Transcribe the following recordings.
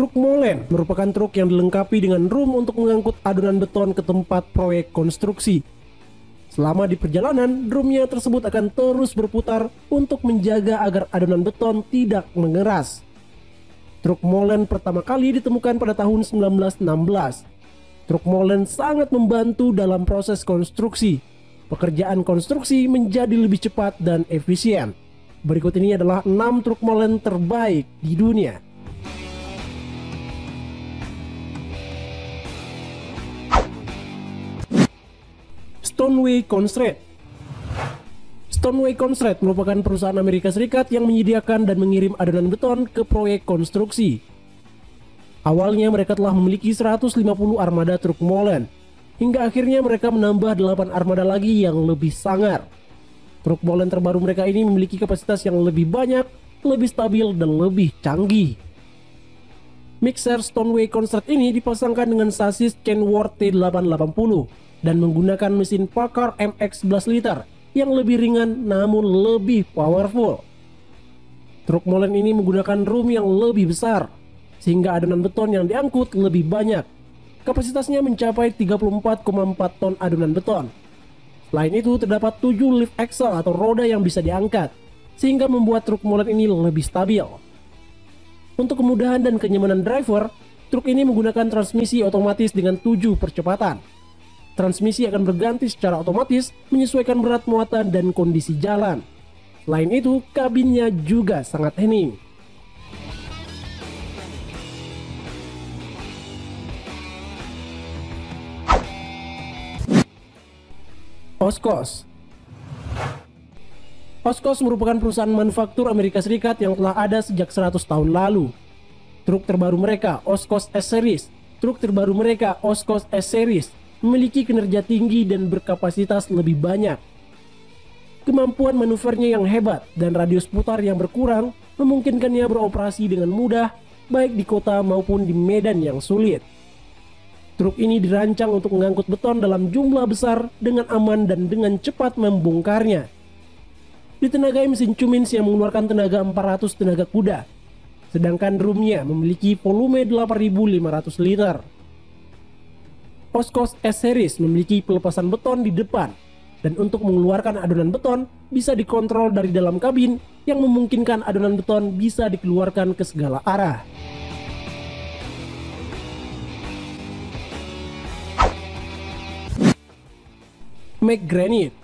Truk molen merupakan truk yang dilengkapi dengan room untuk mengangkut adonan beton ke tempat proyek konstruksi. Selama di perjalanan, drumnya tersebut akan terus berputar untuk menjaga agar adonan beton tidak mengeras. Truk molen pertama kali ditemukan pada tahun 1916. Truk molen sangat membantu dalam proses konstruksi. Pekerjaan konstruksi menjadi lebih cepat dan efisien. Berikut ini adalah 6 truk molen terbaik di dunia. Stoneway Constrate Stoneway Constrate merupakan perusahaan Amerika Serikat yang menyediakan dan mengirim adonan beton ke proyek konstruksi. Awalnya mereka telah memiliki 150 armada truk molen, hingga akhirnya mereka menambah 8 armada lagi yang lebih sangar. Truk molen terbaru mereka ini memiliki kapasitas yang lebih banyak, lebih stabil, dan lebih canggih. Mixer Stoneway Constrate ini dipasangkan dengan sasis Kenworth T880 dan menggunakan mesin Packard MX 11 liter yang lebih ringan namun lebih powerful. Truk molen ini menggunakan room yang lebih besar sehingga adonan beton yang diangkut lebih banyak. Kapasitasnya mencapai 34,4 ton adonan beton. Selain itu terdapat 7 lift axle atau roda yang bisa diangkat sehingga membuat truk molen ini lebih stabil. Untuk kemudahan dan kenyamanan driver, truk ini menggunakan transmisi otomatis dengan 7 percepatan transmisi akan berganti secara otomatis menyesuaikan berat muatan dan kondisi jalan. Selain itu, kabinnya juga sangat hening. Oskos Oskos merupakan perusahaan manufaktur Amerika Serikat yang telah ada sejak 100 tahun lalu. Truk terbaru mereka, Oskos S-Series. Truk terbaru mereka, Oskos S-Series memiliki kinerja tinggi dan berkapasitas lebih banyak. Kemampuan manuvernya yang hebat dan radius putar yang berkurang memungkinkannya beroperasi dengan mudah baik di kota maupun di medan yang sulit. Truk ini dirancang untuk mengangkut beton dalam jumlah besar dengan aman dan dengan cepat membongkarnya. Ditenagai mesin Cummins yang mengeluarkan tenaga 400 tenaga kuda, sedangkan drumnya memiliki volume 8500 liter. Oskos S-Series memiliki pelepasan beton di depan dan untuk mengeluarkan adonan beton bisa dikontrol dari dalam kabin yang memungkinkan adonan beton bisa dikeluarkan ke segala arah. McGranite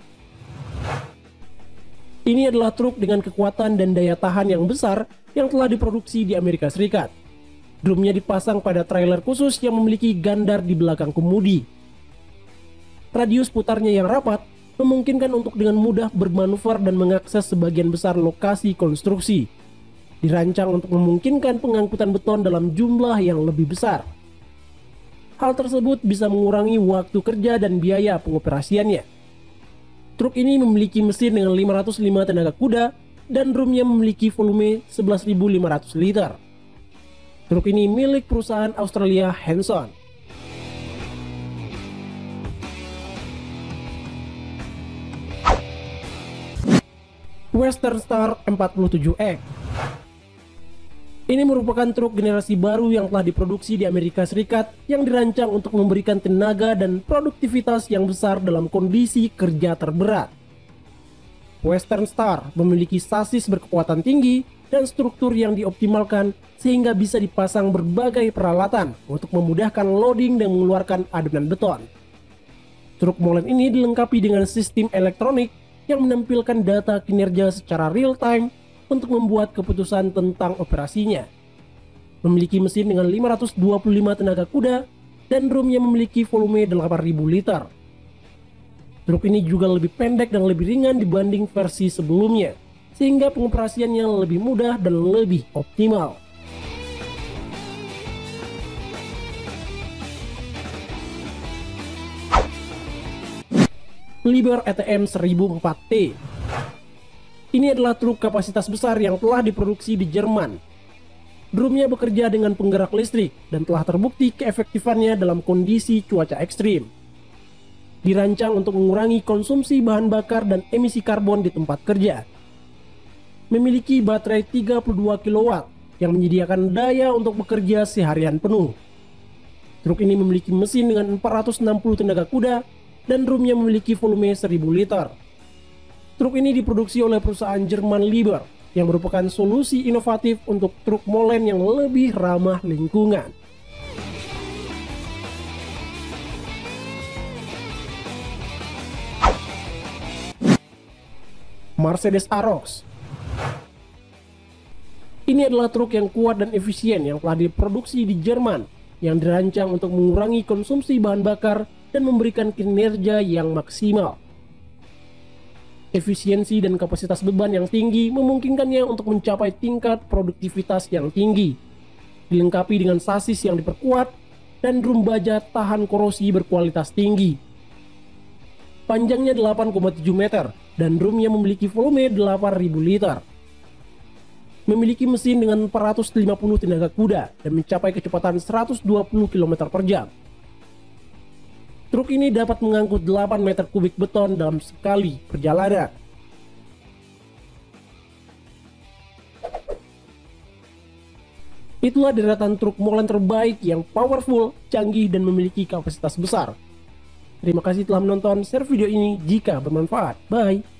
Ini adalah truk dengan kekuatan dan daya tahan yang besar yang telah diproduksi di Amerika Serikat Drumnya dipasang pada trailer khusus yang memiliki gandar di belakang kemudi. Radius putarnya yang rapat memungkinkan untuk dengan mudah bermanuver dan mengakses sebagian besar lokasi konstruksi. Dirancang untuk memungkinkan pengangkutan beton dalam jumlah yang lebih besar. Hal tersebut bisa mengurangi waktu kerja dan biaya pengoperasiannya. Truk ini memiliki mesin dengan 505 tenaga kuda dan drumnya memiliki volume 11.500 liter. Truk ini milik perusahaan Australia Hanson. Western Star 47X ini merupakan truk generasi baru yang telah diproduksi di Amerika Serikat yang dirancang untuk memberikan tenaga dan produktivitas yang besar dalam kondisi kerja terberat. Western Star memiliki sasis berkekuatan tinggi dan struktur yang dioptimalkan sehingga bisa dipasang berbagai peralatan untuk memudahkan loading dan mengeluarkan adonan beton. Truk molen ini dilengkapi dengan sistem elektronik yang menampilkan data kinerja secara real time untuk membuat keputusan tentang operasinya. Memiliki mesin dengan 525 tenaga kuda dan drumnya memiliki volume 8000 liter. Truk ini juga lebih pendek dan lebih ringan dibanding versi sebelumnya sehingga pengoperasiannya lebih mudah dan lebih optimal. Liber ETM 1004T ini adalah truk kapasitas besar yang telah diproduksi di Jerman. Drumnya bekerja dengan penggerak listrik dan telah terbukti keefektifannya dalam kondisi cuaca ekstrim. Dirancang untuk mengurangi konsumsi bahan bakar dan emisi karbon di tempat kerja memiliki baterai 32 kW yang menyediakan daya untuk bekerja seharian penuh. Truk ini memiliki mesin dengan 460 tenaga kuda dan drumnya memiliki volume 1000 liter. Truk ini diproduksi oleh perusahaan Jerman Liber yang merupakan solusi inovatif untuk truk molen yang lebih ramah lingkungan. Mercedes Arox Ini adalah truk yang kuat dan efisien yang telah diproduksi di Jerman yang dirancang untuk mengurangi konsumsi bahan bakar dan memberikan kinerja yang maksimal. Efisiensi dan kapasitas beban yang tinggi memungkinkannya untuk mencapai tingkat produktivitas yang tinggi, dilengkapi dengan sasis yang diperkuat dan drum baja tahan korosi berkualitas tinggi. Panjangnya 8,7 meter dan drumnya memiliki volume 8000 liter. Memiliki mesin dengan 450 tenaga kuda dan mencapai kecepatan 120 km per jam. Truk ini dapat mengangkut 8 meter kubik beton dalam sekali perjalanan. Itulah deretan truk molen terbaik yang powerful, canggih, dan memiliki kapasitas besar. Terima kasih telah menonton share video ini jika bermanfaat. Bye.